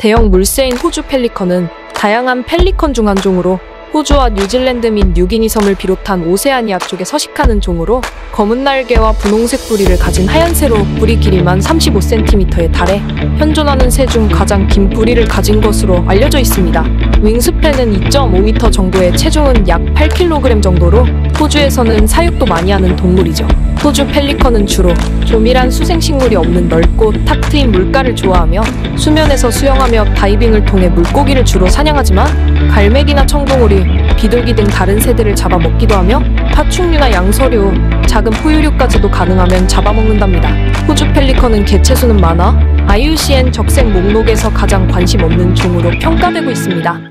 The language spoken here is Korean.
대형 물새인 호주 펠리컨은 다양한 펠리컨 중 한 종으로 호주와 뉴질랜드 및 뉴기니 섬을 비롯한 오세아니아 쪽에 서식하는 종으로 검은 날개와 분홍색 뿌리를 가진 하얀새로 뿌리 길이만 35cm에 달해 현존하는 새 중 가장 긴 뿌리를 가진 것으로 알려져 있습니다. 윙스팬은 2.5m 정도의 체중은 약 8kg 정도로 호주에서는 사육도 많이 하는 동물이죠. 호주 펠리컨은 주로 조밀한 수생식물이 없는 넓고 탁 트인 물가를 좋아하며 수면에서 수영하며 다이빙을 통해 물고기를 주로 사냥하지만 갈매기나 청동오리, 비둘기 등 다른 새들을 잡아먹기도 하며 파충류나 양서류, 작은 포유류까지도 가능하면 잡아먹는답니다. 호주 펠리컨은 개체수는 많아 IUCN 적색 목록에서 가장 관심 없는 종으로 평가되고 있습니다.